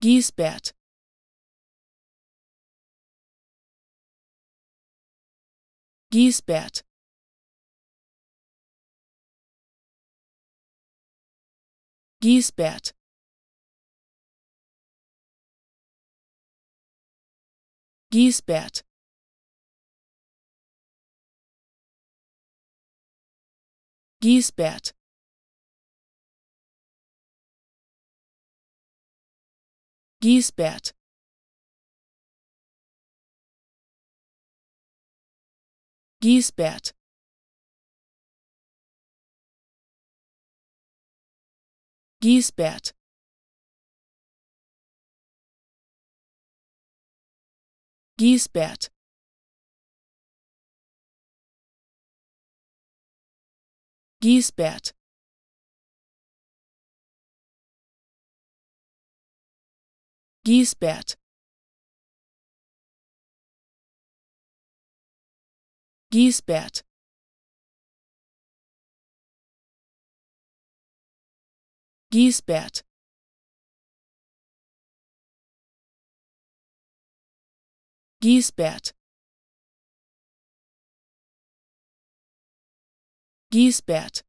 Giesbert Giesbert Giesbert Giesbert Giesbert Giesbert. Giesbert. Giesbert. Giesbert. Giesbert Giesbert Giesbert Giesbert Giesbert Giesbert